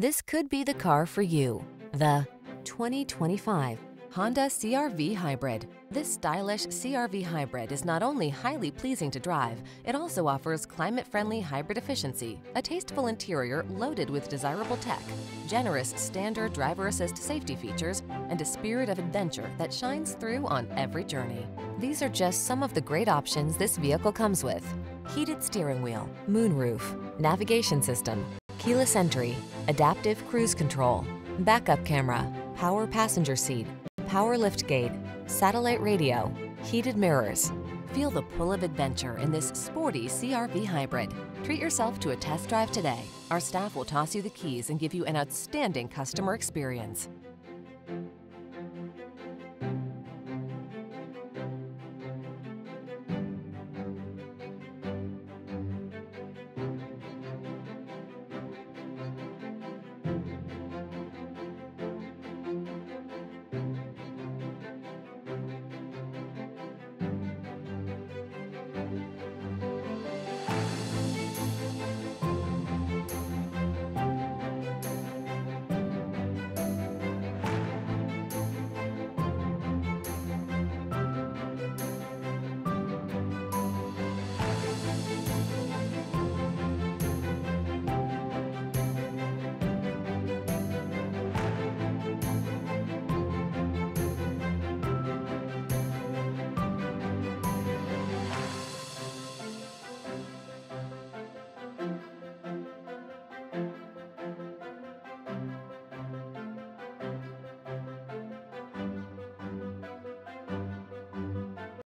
This could be the car for you. The 2025 Honda CRV Hybrid. This stylish CRV Hybrid is not only highly pleasing to drive, it also offers climate-friendly hybrid efficiency, a tasteful interior loaded with desirable tech, generous standard driver assist safety features, and a spirit of adventure that shines through on every journey. These are just some of the great options this vehicle comes with. Heated steering wheel, moonroof, navigation system, keyless entry, adaptive cruise control, backup camera, power passenger seat, power lift gate, satellite radio, heated mirrors. Feel the pull of adventure in this sporty CRV hybrid. Treat yourself to a test drive today. Our staff will toss you the keys and give you an outstanding customer experience.